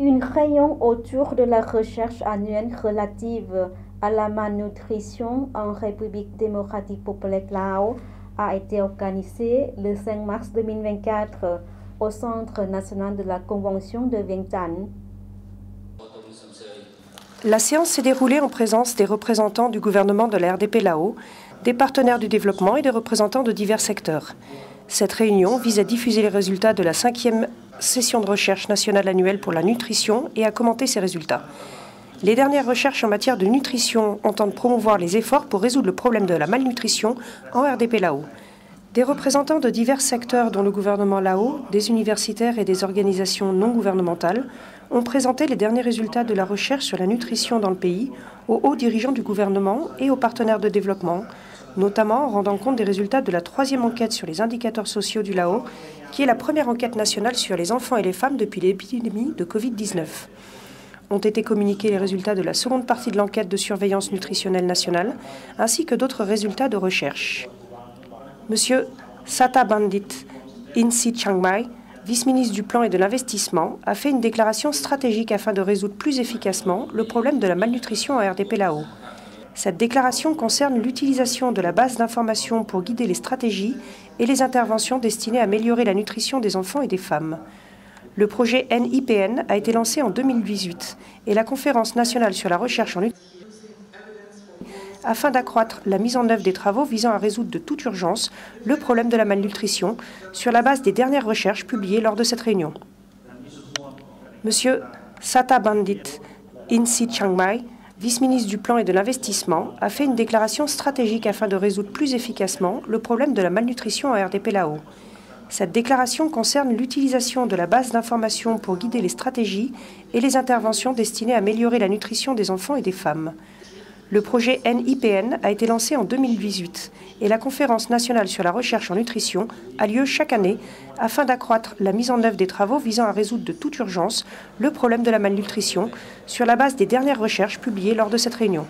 Une réunion autour de la recherche annuelle relative à la malnutrition en République démocratique populaire Laos a été organisée le 5 mars 2024 au Centre national de la Convention de Vientiane. La séance s'est déroulée en présence des représentants du gouvernement de la RDP Lao, des partenaires du développement et des représentants de divers secteurs. Cette réunion vise à diffuser les résultats de la cinquième session de recherche nationale annuelle pour la nutrition et à commenter ces résultats. Les dernières recherches en matière de nutrition entendent promouvoir les efforts pour résoudre le problème de la malnutrition en RDP Lao. Des représentants de divers secteurs, dont le gouvernement Lao, des universitaires et des organisations non gouvernementales, ont présenté les derniers résultats de la recherche sur la nutrition dans le pays aux hauts dirigeants du gouvernement et aux partenaires de développement, notamment en rendant compte des résultats de la troisième enquête sur les indicateurs sociaux du Lao, qui est la première enquête nationale sur les enfants et les femmes depuis l'épidémie de Covid-19. Ont été communiqués les résultats de la seconde partie de l'enquête de surveillance nutritionnelle nationale, ainsi que d'autres résultats de recherche. Monsieur Sata Bandit Insi Chiang Mai, vice-ministre du Plan et de l'Investissement, a fait une déclaration stratégique afin de résoudre plus efficacement le problème de la malnutrition à RDP Lao. Cette déclaration concerne l'utilisation de la base d'information pour guider les stratégies et les interventions destinées à améliorer la nutrition des enfants et des femmes. Le projet NIPN a été lancé en 2018 et la conférence nationale sur la recherche en nutrition afin d'accroître la mise en œuvre des travaux visant à résoudre de toute urgence le problème de la malnutrition sur la base des dernières recherches publiées lors de cette réunion. Monsieur Sata Bandit Insi Chiang Mai, vice-ministre du Plan et de l'Investissement, a fait une déclaration stratégique afin de résoudre plus efficacement le problème de la malnutrition à RDP Lao. Cette déclaration concerne l'utilisation de la base d'information pour guider les stratégies et les interventions destinées à améliorer la nutrition des enfants et des femmes. Le projet NIPN a été lancé en 2018 et la conférence nationale sur la recherche en nutrition a lieu chaque année afin d'accroître la mise en œuvre des travaux visant à résoudre de toute urgence le problème de la malnutrition sur la base des dernières recherches publiées lors de cette réunion.